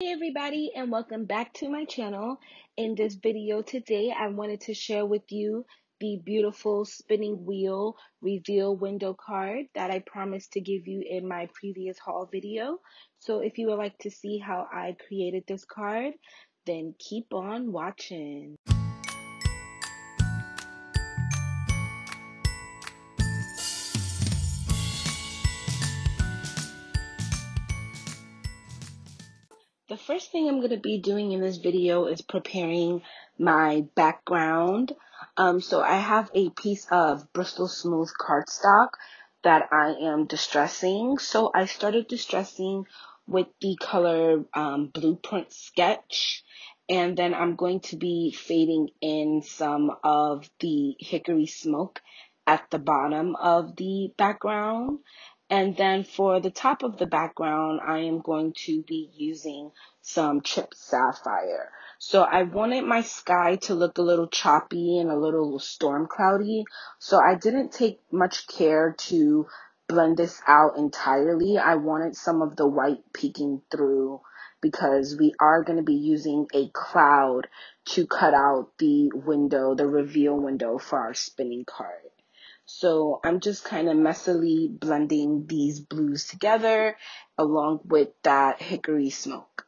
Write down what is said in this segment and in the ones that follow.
Hey everybody and welcome back to my channel. In this video today I wanted to share with you the beautiful spinning wheel reveal window card that I promised to give you in my previous haul video. So if you would like to see how I created this card then keep on watching. The first thing I'm going to be doing in this video is preparing my background. Um, so I have a piece of Bristol Smooth cardstock that I am distressing. So I started distressing with the color um, Blueprint Sketch. And then I'm going to be fading in some of the hickory smoke at the bottom of the background. And then for the top of the background, I am going to be using some chipped sapphire. So I wanted my sky to look a little choppy and a little storm cloudy. So I didn't take much care to blend this out entirely. I wanted some of the white peeking through because we are going to be using a cloud to cut out the window, the reveal window for our spinning card. So I'm just kind of messily blending these blues together along with that hickory smoke.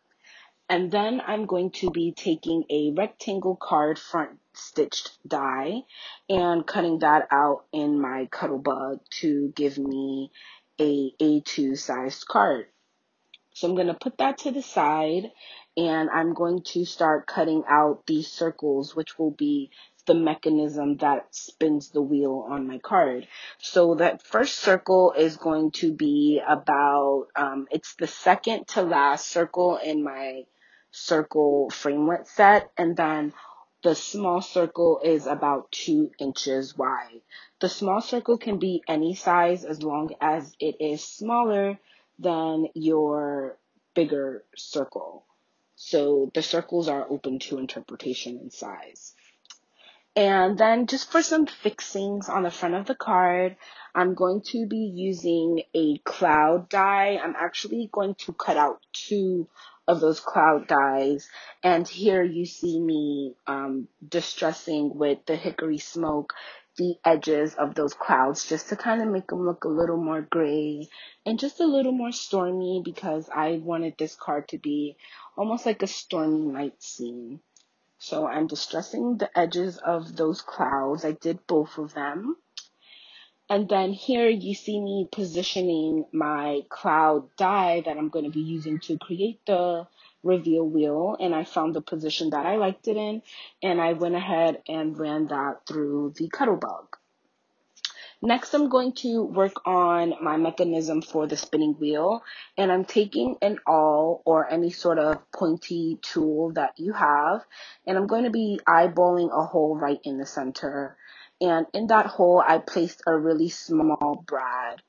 And then I'm going to be taking a rectangle card front stitched die and cutting that out in my Cuttlebug to give me a A2 sized card. So I'm going to put that to the side and I'm going to start cutting out these circles, which will be the mechanism that spins the wheel on my card. So that first circle is going to be about, um, it's the second to last circle in my circle framelit set. And then the small circle is about two inches wide. The small circle can be any size as long as it is smaller than your bigger circle. So the circles are open to interpretation in size. And then just for some fixings on the front of the card, I'm going to be using a cloud die. I'm actually going to cut out two of those cloud dies. And here you see me um, distressing with the hickory smoke the edges of those clouds just to kind of make them look a little more gray and just a little more stormy because I wanted this card to be almost like a stormy night scene. So I'm distressing the edges of those clouds. I did both of them. And then here you see me positioning my cloud die that I'm going to be using to create the reveal wheel. And I found the position that I liked it in. And I went ahead and ran that through the Cuttlebug. Next, I'm going to work on my mechanism for the spinning wheel. And I'm taking an awl or any sort of pointy tool that you have. And I'm going to be eyeballing a hole right in the center. And in that hole, I placed a really small brad.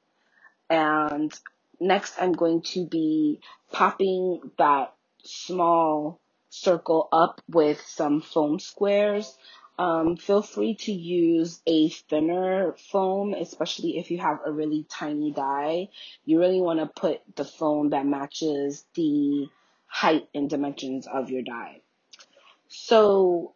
And next, I'm going to be popping that small circle up with some foam squares um, feel free to use a thinner foam, especially if you have a really tiny die. You really want to put the foam that matches the height and dimensions of your die. So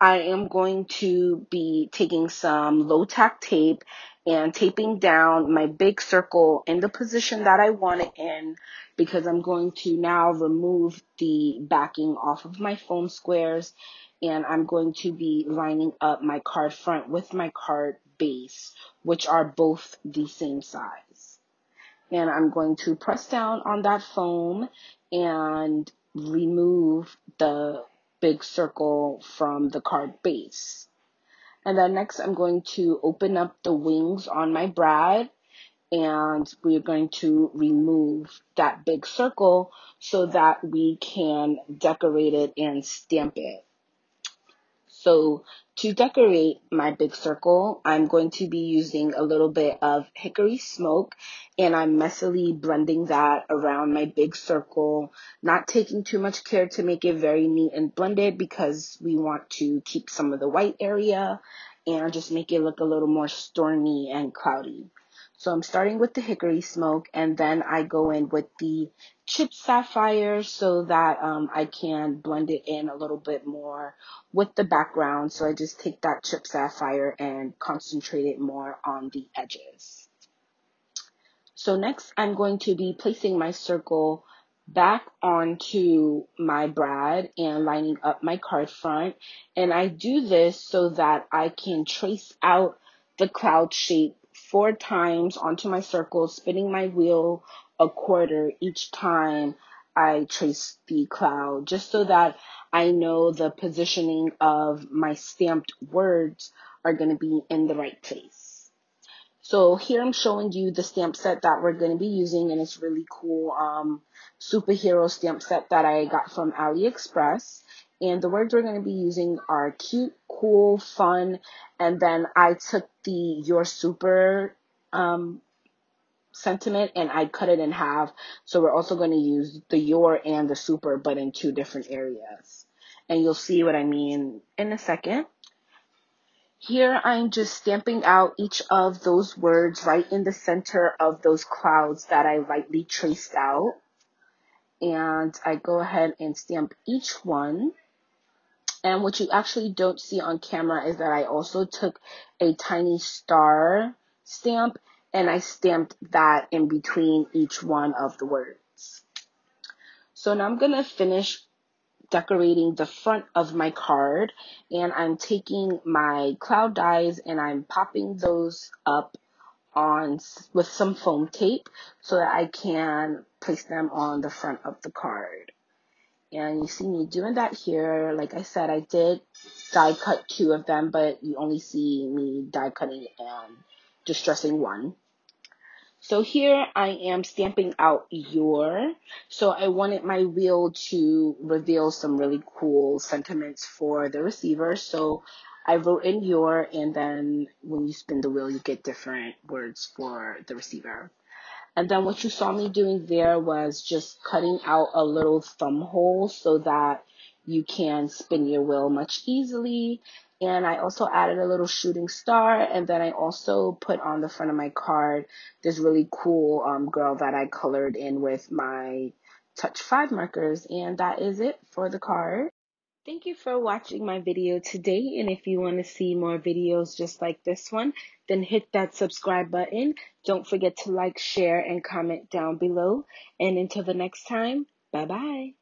I am going to be taking some low tack tape and taping down my big circle in the position that I want it in because I'm going to now remove the backing off of my foam squares and I'm going to be lining up my card front with my card base, which are both the same size. And I'm going to press down on that foam and remove the big circle from the card base. And then next I'm going to open up the wings on my brad and we're going to remove that big circle so that we can decorate it and stamp it. So to decorate my big circle, I'm going to be using a little bit of hickory smoke and I'm messily blending that around my big circle, not taking too much care to make it very neat and blended because we want to keep some of the white area and just make it look a little more stormy and cloudy. So I'm starting with the hickory smoke and then I go in with the chipped sapphire so that um, I can blend it in a little bit more with the background. So I just take that chipped sapphire and concentrate it more on the edges. So next I'm going to be placing my circle back onto my brad and lining up my card front. And I do this so that I can trace out the cloud shape four times onto my circle, spinning my wheel a quarter each time I trace the cloud, just so that I know the positioning of my stamped words are going to be in the right place. So here I'm showing you the stamp set that we're going to be using and it's really cool um, superhero stamp set that I got from AliExpress. And the words we're going to be using are cute, cool, fun, and then I took your super um, sentiment and I cut it in half. So we're also going to use the your and the super, but in two different areas. And you'll see what I mean in a second. Here I'm just stamping out each of those words right in the center of those clouds that I lightly traced out. And I go ahead and stamp each one. And what you actually don't see on camera is that I also took a tiny star stamp and I stamped that in between each one of the words. So now I'm going to finish decorating the front of my card and I'm taking my cloud dies and I'm popping those up on with some foam tape so that I can place them on the front of the card. And you see me doing that here. Like I said, I did die cut two of them, but you only see me die cutting and distressing one. So here I am stamping out your. So I wanted my wheel to reveal some really cool sentiments for the receiver. So I wrote in your and then when you spin the wheel you get different words for the receiver. And then what you saw me doing there was just cutting out a little thumb hole so that you can spin your wheel much easily. And I also added a little shooting star. And then I also put on the front of my card this really cool um, girl that I colored in with my touch 5 markers. And that is it for the card. Thank you for watching my video today and if you want to see more videos just like this one then hit that subscribe button. Don't forget to like, share, and comment down below. And until the next time, bye bye.